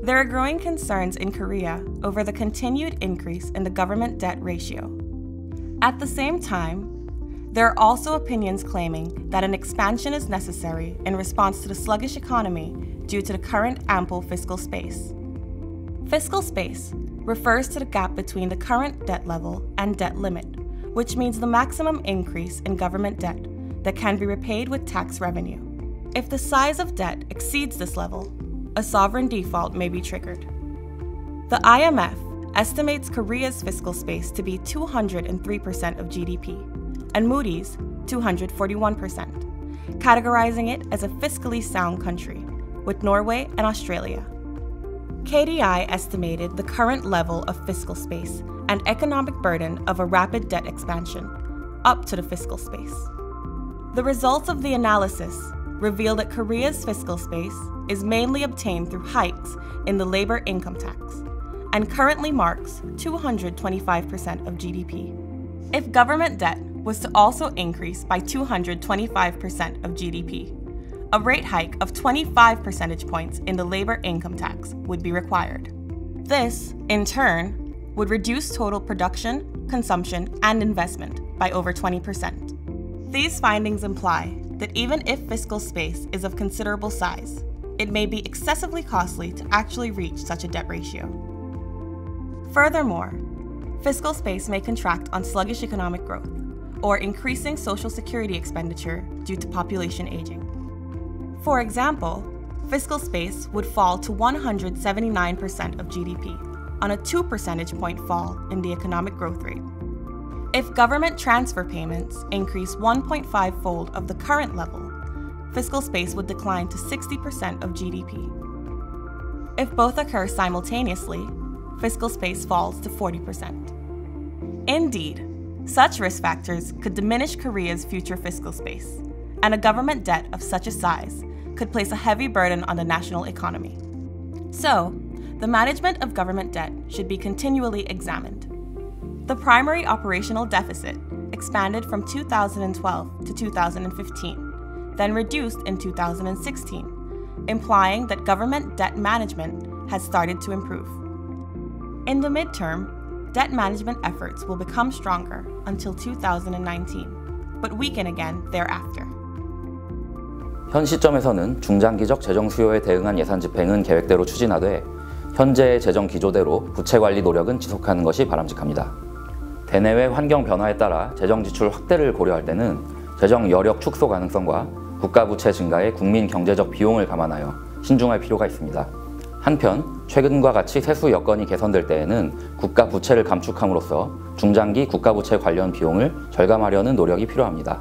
There are growing concerns in Korea over the continued increase in the government debt ratio. At the same time, there are also opinions claiming that an expansion is necessary in response to the sluggish economy due to the current ample fiscal space. Fiscal space refers to the gap between the current debt level and debt limit, which means the maximum increase in government debt that can be repaid with tax revenue. If the size of debt exceeds this level, a sovereign default may be triggered. The IMF estimates Korea's fiscal space to be 203% of GDP, and Moody's 241%, categorizing it as a fiscally sound country, with Norway and Australia. KDI estimated the current level of fiscal space and economic burden of a rapid debt expansion up to the fiscal space. The results of the analysis reveal that Korea's fiscal space is mainly obtained through hikes in the labor income tax and currently marks 225% of GDP. If government debt was to also increase by 225% of GDP, a rate hike of 25 percentage points in the labor income tax would be required. This, in turn, would reduce total production, consumption, and investment by over 20%. These findings imply that even if fiscal space is of considerable size, it may be excessively costly to actually reach such a debt ratio. Furthermore, fiscal space may contract on sluggish economic growth or increasing social security expenditure due to population aging. For example, fiscal space would fall to 179% of GDP on a 2 percentage point fall in the economic growth rate. If government transfer payments increase 1.5 fold of the current level, fiscal space would decline to 60% of GDP. If both occur simultaneously, fiscal space falls to 40%. Indeed, such risk factors could diminish Korea's future fiscal space, and a government debt of such a size could place a heavy burden on the national economy. So, the management of government debt should be continually examined. The primary operational deficit expanded from 2012 to 2015, then reduced in 2016, implying that government debt management has started to improve. In the midterm, debt management efforts will become stronger until 2019, but weaken again thereafter. 현 시점에서는 중장기적 재정 수요에 대응한 예산 집행은 계획대로 추진하되 현재의 재정 기조대로 부채 관리 노력은 지속하는 것이 바람직합니다. 대내외 환경 변화에 따라 재정 지출 확대를 고려할 때는 재정 여력 축소 가능성과 국가 부채 증가의 국민 경제적 비용을 감안하여 신중할 필요가 있습니다. 한편 최근과 같이 세수 여건이 개선될 때에는 국가 부채를 감축함으로써 중장기 국가 부채 관련 비용을 절감하려는 노력이 필요합니다.